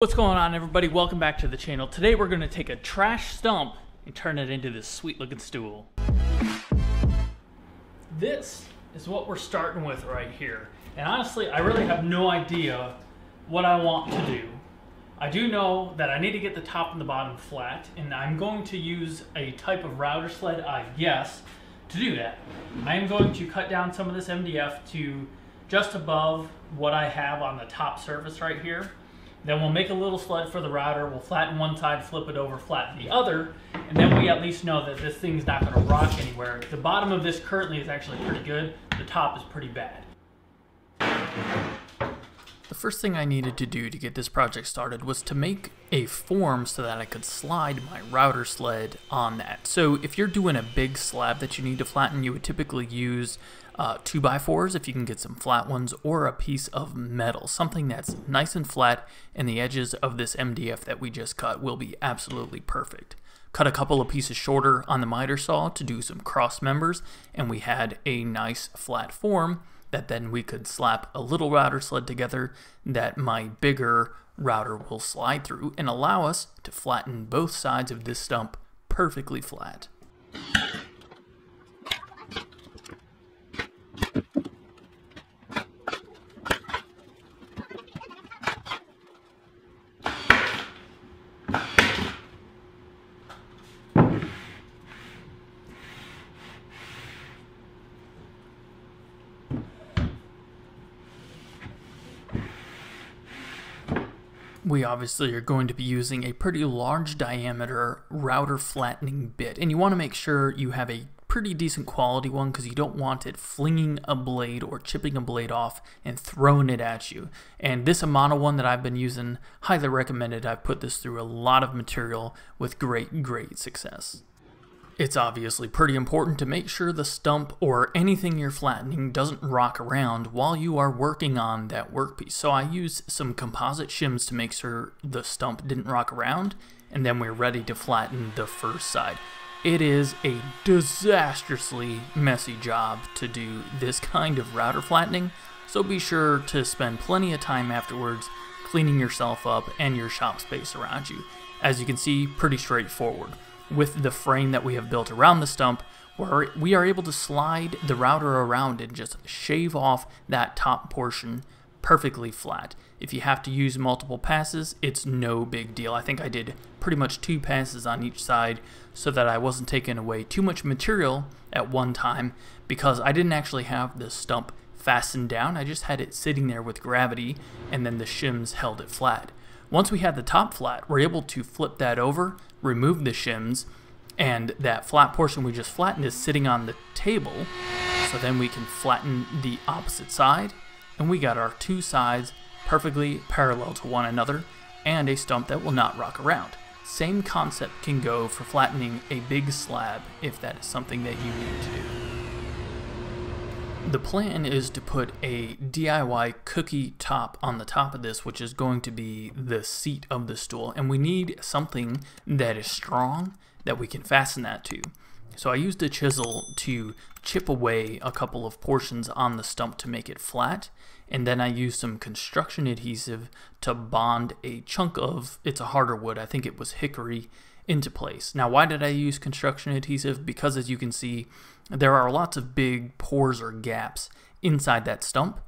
What's going on everybody? Welcome back to the channel. Today we're going to take a trash stump and turn it into this sweet looking stool. This is what we're starting with right here. And honestly, I really have no idea what I want to do. I do know that I need to get the top and the bottom flat, and I'm going to use a type of router sled, I guess, to do that. I am going to cut down some of this MDF to just above what I have on the top surface right here then we'll make a little sled for the router. We'll flatten one side, flip it over, flatten the other, and then we at least know that this thing's not going to rock anywhere. The bottom of this currently is actually pretty good. The top is pretty bad. First thing I needed to do to get this project started was to make a form so that I could slide my router sled on that. So if you're doing a big slab that you need to flatten, you would typically use uh, 2x4s if you can get some flat ones, or a piece of metal, something that's nice and flat, and the edges of this MDF that we just cut will be absolutely perfect. Cut a couple of pieces shorter on the miter saw to do some cross members, and we had a nice flat form that then we could slap a little router sled together that my bigger router will slide through and allow us to flatten both sides of this stump perfectly flat. We obviously are going to be using a pretty large diameter router flattening bit and you want to make sure you have a pretty decent quality one because you don't want it flinging a blade or chipping a blade off and throwing it at you. And this Amana one that I've been using, highly recommended. I've put this through a lot of material with great, great success. It's obviously pretty important to make sure the stump or anything you're flattening doesn't rock around while you are working on that workpiece. So I used some composite shims to make sure the stump didn't rock around and then we're ready to flatten the first side. It is a disastrously messy job to do this kind of router flattening, so be sure to spend plenty of time afterwards cleaning yourself up and your shop space around you. As you can see, pretty straightforward with the frame that we have built around the stump, where we are able to slide the router around and just shave off that top portion perfectly flat. If you have to use multiple passes, it's no big deal. I think I did pretty much two passes on each side so that I wasn't taking away too much material at one time because I didn't actually have the stump fastened down. I just had it sitting there with gravity and then the shims held it flat. Once we had the top flat, we're able to flip that over remove the shims, and that flat portion we just flattened is sitting on the table. So then we can flatten the opposite side, and we got our two sides perfectly parallel to one another, and a stump that will not rock around. Same concept can go for flattening a big slab if that is something that you need to do. The plan is to put a DIY cookie top on the top of this, which is going to be the seat of the stool. And we need something that is strong that we can fasten that to. So I used a chisel to chip away a couple of portions on the stump to make it flat. And then I used some construction adhesive to bond a chunk of, it's a harder wood, I think it was hickory, into place. Now, why did I use construction adhesive? Because as you can see, there are lots of big pores or gaps inside that stump,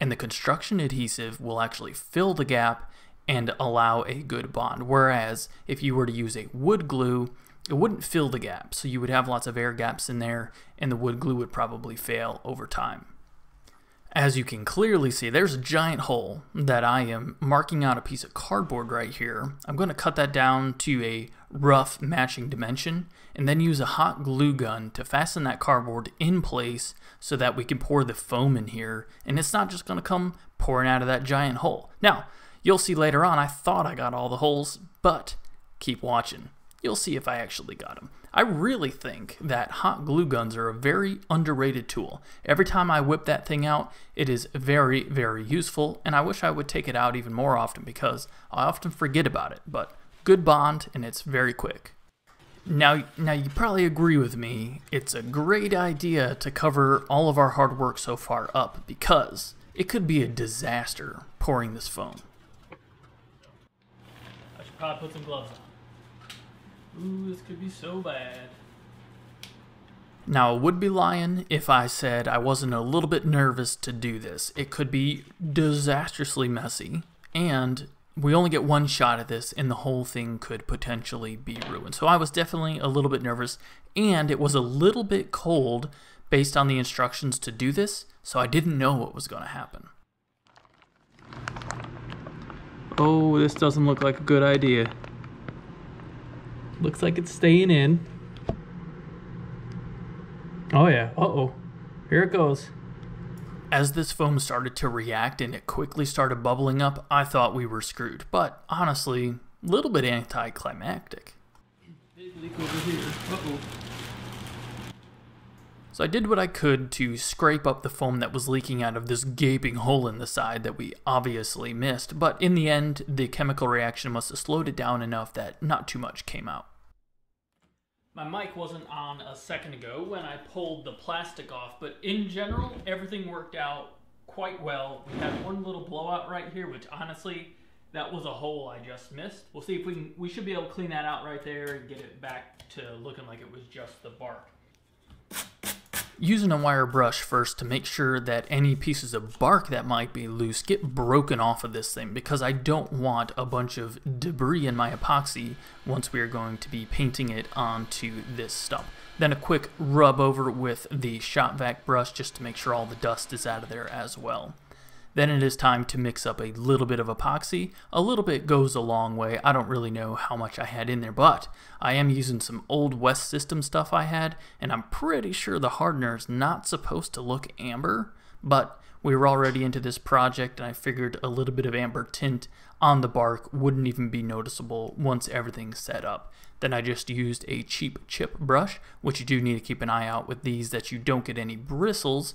and the construction adhesive will actually fill the gap and allow a good bond. Whereas if you were to use a wood glue, it wouldn't fill the gap, so you would have lots of air gaps in there, and the wood glue would probably fail over time. As you can clearly see, there's a giant hole that I am marking out a piece of cardboard right here. I'm going to cut that down to a rough matching dimension and then use a hot glue gun to fasten that cardboard in place so that we can pour the foam in here and it's not just going to come pouring out of that giant hole. Now, you'll see later on I thought I got all the holes, but keep watching. You'll see if I actually got them. I really think that hot glue guns are a very underrated tool. Every time I whip that thing out, it is very, very useful, and I wish I would take it out even more often because I often forget about it, but good bond and it's very quick. Now, now you probably agree with me, it's a great idea to cover all of our hard work so far up because it could be a disaster pouring this foam. I should probably put some gloves on. Ooh, this could be so bad. Now, I would be lying if I said I wasn't a little bit nervous to do this. It could be disastrously messy, and we only get one shot at this, and the whole thing could potentially be ruined. So I was definitely a little bit nervous, and it was a little bit cold based on the instructions to do this, so I didn't know what was going to happen. Oh, this doesn't look like a good idea. Looks like it's staying in. Oh yeah, uh-oh. Here it goes. As this foam started to react and it quickly started bubbling up, I thought we were screwed. But honestly, a little bit anticlimactic. Big leak over here. Uh-oh. So I did what I could to scrape up the foam that was leaking out of this gaping hole in the side that we obviously missed, but in the end, the chemical reaction must have slowed it down enough that not too much came out. My mic wasn't on a second ago when I pulled the plastic off, but in general, everything worked out quite well. We had one little blowout right here, which honestly, that was a hole I just missed. We'll see if we can, we should be able to clean that out right there and get it back to looking like it was just the bark using a wire brush first to make sure that any pieces of bark that might be loose get broken off of this thing because I don't want a bunch of debris in my epoxy once we are going to be painting it onto this stump. Then a quick rub over with the shop vac brush just to make sure all the dust is out of there as well. Then it is time to mix up a little bit of epoxy. A little bit goes a long way. I don't really know how much I had in there, but I am using some old West System stuff I had, and I'm pretty sure the hardener is not supposed to look amber, but we were already into this project and I figured a little bit of amber tint on the bark wouldn't even be noticeable once everything's set up. Then I just used a cheap chip brush, which you do need to keep an eye out with these that you don't get any bristles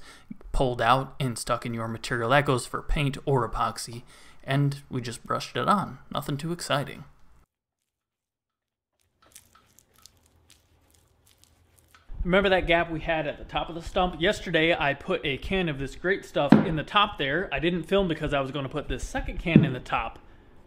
pulled out and stuck in your material. That goes for paint or epoxy. And we just brushed it on. Nothing too exciting. Remember that gap we had at the top of the stump? Yesterday I put a can of this great stuff in the top there. I didn't film because I was going to put this second can in the top,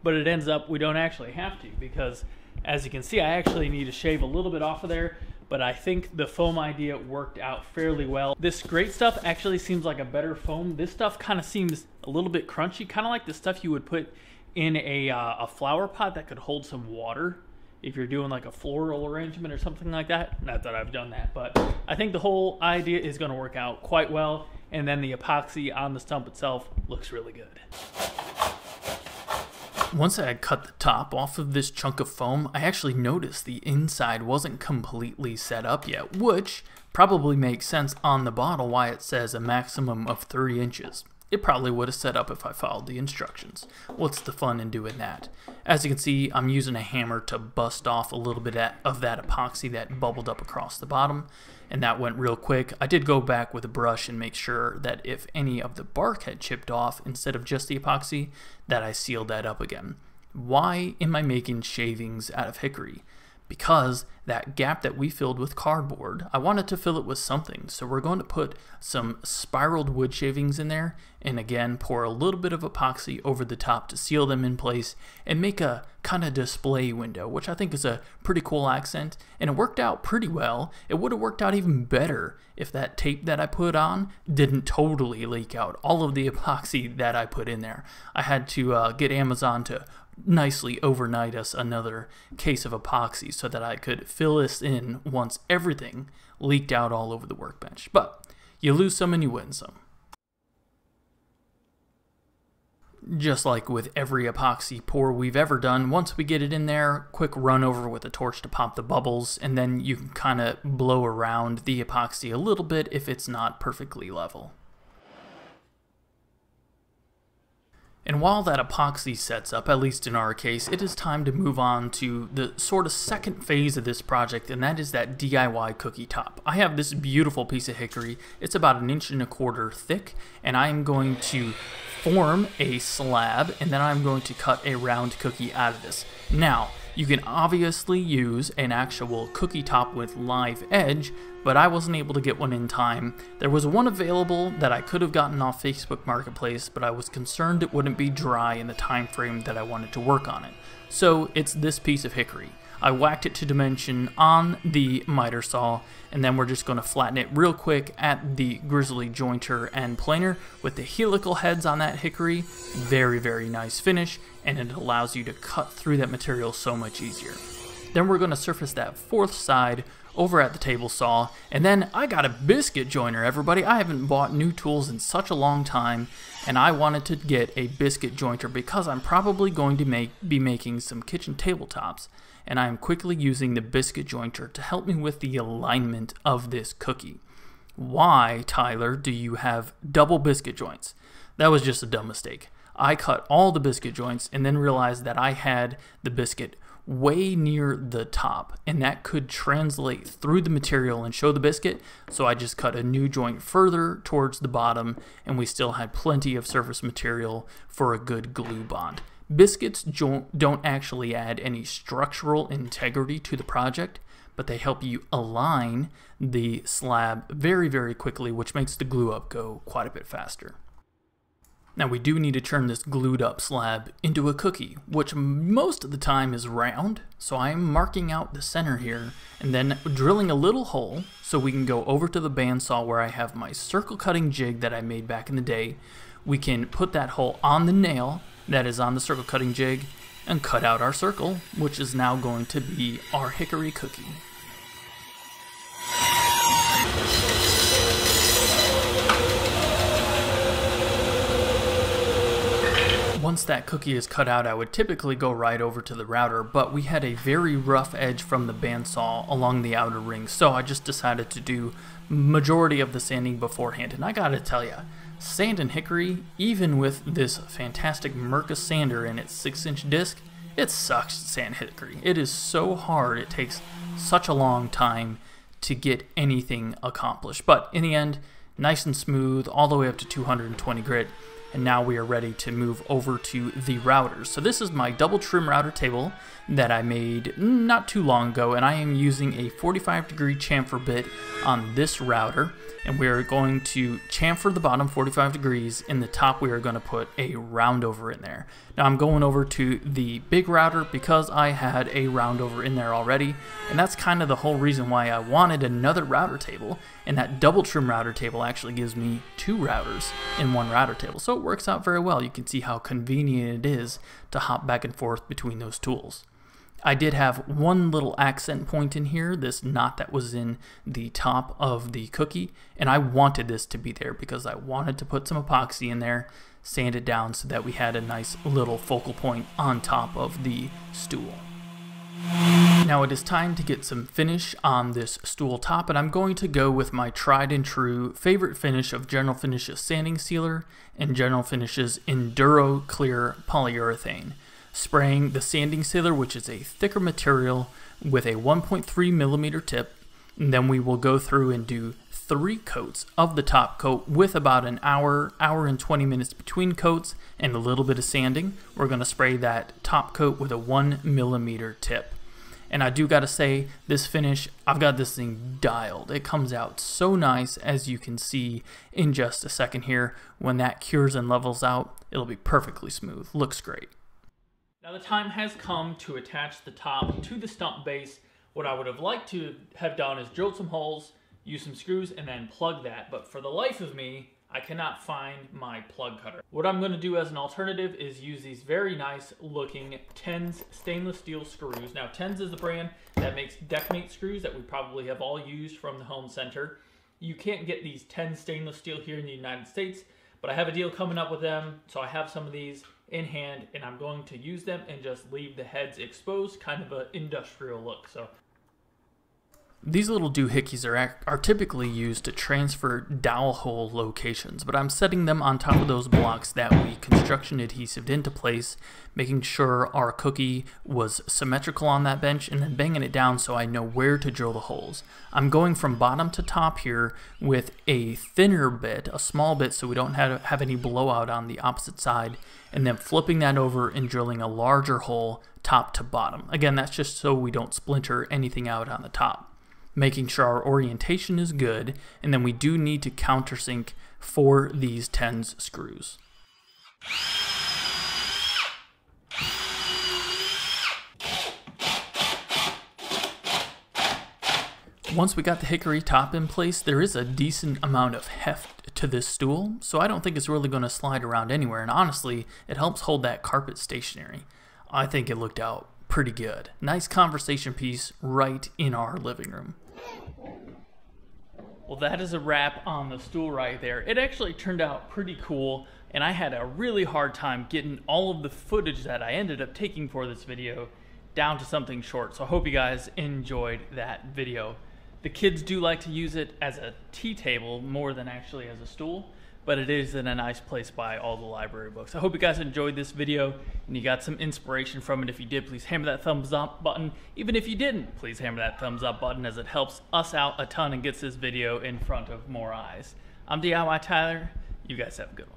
but it ends up we don't actually have to because as you can see, I actually need to shave a little bit off of there, but I think the foam idea worked out fairly well. This great stuff actually seems like a better foam. This stuff kind of seems a little bit crunchy, kind of like the stuff you would put in a, uh, a flower pot that could hold some water if you're doing like a floral arrangement or something like that. Not that I've done that, but I think the whole idea is going to work out quite well. And then the epoxy on the stump itself looks really good. Once I had cut the top off of this chunk of foam, I actually noticed the inside wasn't completely set up yet, which probably makes sense on the bottle why it says a maximum of 3 inches. It probably would have set up if I followed the instructions. What's the fun in doing that? As you can see, I'm using a hammer to bust off a little bit of that epoxy that bubbled up across the bottom and that went real quick. I did go back with a brush and make sure that if any of the bark had chipped off instead of just the epoxy, that I sealed that up again. Why am I making shavings out of hickory? Because that gap that we filled with cardboard, I wanted to fill it with something. So we're going to put some spiraled wood shavings in there and again pour a little bit of epoxy over the top to seal them in place and make a kind of display window, which I think is a pretty cool accent. And it worked out pretty well. It would have worked out even better if that tape that I put on didn't totally leak out all of the epoxy that I put in there. I had to uh, get Amazon to nicely overnight us another case of epoxy so that I could fill this in once everything leaked out all over the workbench. But you lose some and you win some. Just like with every epoxy pour we've ever done, once we get it in there, quick run over with a torch to pop the bubbles, and then you can kind of blow around the epoxy a little bit if it's not perfectly level. And while that epoxy sets up, at least in our case, it is time to move on to the sort of second phase of this project, and that is that DIY cookie top. I have this beautiful piece of hickory. It's about an inch and a quarter thick, and I am going to form a slab, and then I'm going to cut a round cookie out of this. Now, You can obviously use an actual cookie top with live edge, but I wasn't able to get one in time. There was one available that I could have gotten off Facebook Marketplace, but I was concerned it wouldn't be dry in the time frame that I wanted to work on it. So it's this piece of hickory. I whacked it to dimension on the miter saw, and then we're just going to flatten it real quick at the grizzly jointer and planer with the helical heads on that hickory. Very, very nice finish, and it allows you to cut through that material so much easier. Then we're going to surface that fourth side over at the table saw, and then I got a biscuit joiner, everybody. I haven't bought new tools in such a long time, and I wanted to get a biscuit jointer because I'm probably going to make be making some kitchen tabletops and I am quickly using the biscuit jointer to help me with the alignment of this cookie. Why, Tyler, do you have double biscuit joints? That was just a dumb mistake. I cut all the biscuit joints and then realized that I had the biscuit way near the top and that could translate through the material and show the biscuit so I just cut a new joint further towards the bottom and we still had plenty of surface material for a good glue bond. Biscuits don't actually add any structural integrity to the project, but they help you align the slab very, very quickly, which makes the glue up go quite a bit faster. Now we do need to turn this glued up slab into a cookie, which most of the time is round, so I'm marking out the center here and then drilling a little hole so we can go over to the bandsaw where I have my circle cutting jig that I made back in the day. We can put that hole on the nail that is on the circle cutting jig and cut out our circle, which is now going to be our hickory cookie. Once that cookie is cut out, I would typically go right over to the router, but we had a very rough edge from the bandsaw along the outer ring, so I just decided to do majority of the sanding beforehand. And I gotta tell you, Sand and Hickory, even with this fantastic Mirka sander and its 6 inch disc, it sucks Sand Hickory. It is so hard, it takes such a long time to get anything accomplished. But in the end, nice and smooth, all the way up to 220 grit. And now we are ready to move over to the routers. So this is my double trim router table that I made not too long ago, and I am using a 45 degree chamfer bit on this router and we are going to chamfer the bottom 45 degrees. In the top, we are going to put a roundover in there. Now I'm going over to the big router because I had a roundover in there already, and that's kind of the whole reason why I wanted another router table, and that double trim router table actually gives me two routers in one router table, so it works out very well. You can see how convenient it is to hop back and forth between those tools. I did have one little accent point in here, this knot that was in the top of the cookie, and I wanted this to be there because I wanted to put some epoxy in there, sand it down so that we had a nice little focal point on top of the stool. Now it is time to get some finish on this stool top and I'm going to go with my tried and true favorite finish of General Finishes Sanding Sealer and General Finishes Enduro Clear Polyurethane spraying the sanding sealer, which is a thicker material with a 1.3 millimeter tip. And then we will go through and do three coats of the top coat with about an hour, hour and 20 minutes between coats and a little bit of sanding. We're going to spray that top coat with a one millimeter tip. And I do got to say, this finish, I've got this thing dialed. It comes out so nice, as you can see in just a second here. When that cures and levels out, it'll be perfectly smooth. Looks great. Now the time has come to attach the top to the stump base. What I would have liked to have done is drilled some holes, use some screws, and then plug that. But for the life of me, I cannot find my plug cutter. What I'm going to do as an alternative is use these very nice looking TENS stainless steel screws. Now TENS is the brand that makes deckmate screws that we probably have all used from the home center. You can't get these TENS stainless steel here in the United States, but I have a deal coming up with them, so I have some of these in hand and I'm going to use them and just leave the heads exposed, kind of an industrial look. So these little doohickeys are, are typically used to transfer dowel hole locations, but I'm setting them on top of those blocks that we construction adhesived into place, making sure our cookie was symmetrical on that bench, and then banging it down so I know where to drill the holes. I'm going from bottom to top here with a thinner bit, a small bit so we don't have, have any blowout on the opposite side, and then flipping that over and drilling a larger hole top to bottom. Again, that's just so we don't splinter anything out on the top. Making sure our orientation is good, and then we do need to countersink for these tens screws. Once we got the hickory top in place, there is a decent amount of heft to this stool, so I don't think it's really going to slide around anywhere, and honestly, it helps hold that carpet stationary. I think it looked out pretty good. Nice conversation piece right in our living room. Well, that is a wrap on the stool right there. It actually turned out pretty cool, and I had a really hard time getting all of the footage that I ended up taking for this video down to something short. So I hope you guys enjoyed that video. The kids do like to use it as a tea table more than actually as a stool, but it is in a nice place by all the library books. I hope you guys enjoyed this video and you got some inspiration from it. If you did, please hammer that thumbs up button. Even if you didn't, please hammer that thumbs up button as it helps us out a ton and gets this video in front of more eyes. I'm DIY Tyler. You guys have a good one.